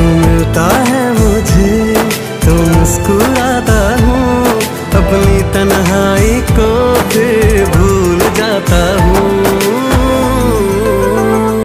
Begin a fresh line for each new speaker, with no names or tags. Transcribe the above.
तू मिलता है मुझे तो मुस्कुराता हूँ। अपनी तन्हाई